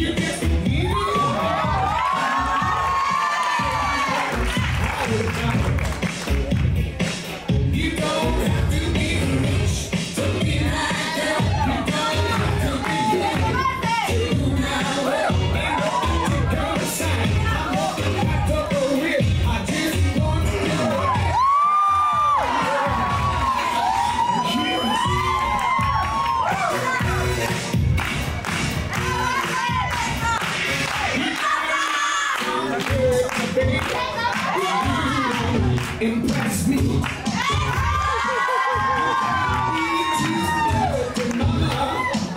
you Impress me.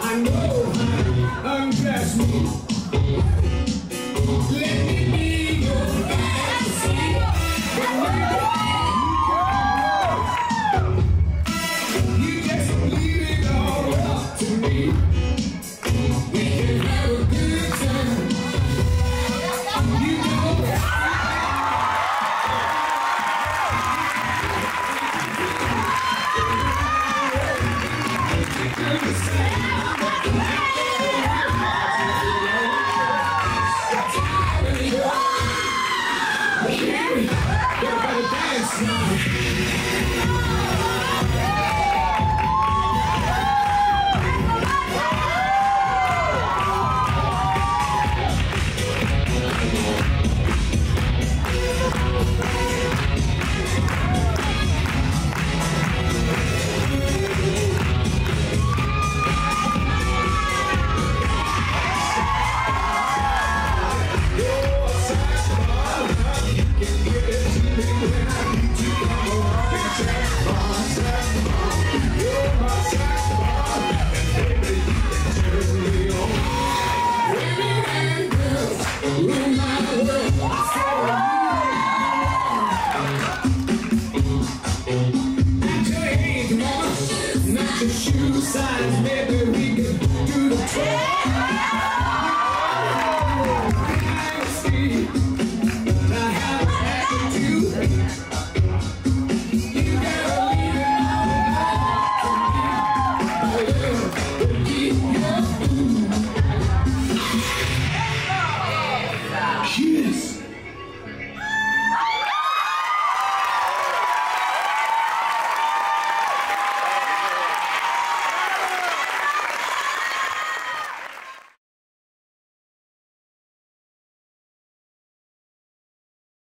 I know, undress me. Let me. Here we go. Everybody dance now. shoe signs, maybe we can do the talk.